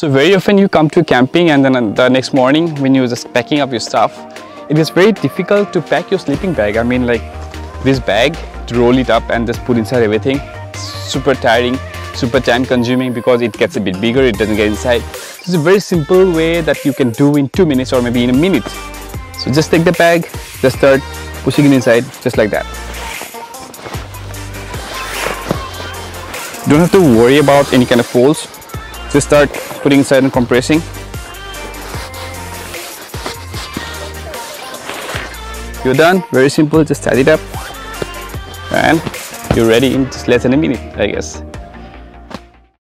So very often you come to camping and then the next morning when you're just packing up your stuff, it is very difficult to pack your sleeping bag. I mean like this bag to roll it up and just put inside everything. Super tiring, super time consuming because it gets a bit bigger, it doesn't get inside. So It's a very simple way that you can do in two minutes or maybe in a minute. So just take the bag, just start pushing it inside just like that. Don't have to worry about any kind of folds. Just start putting inside and compressing. You're done, very simple, just tie it up and you're ready in just less than a minute, I guess.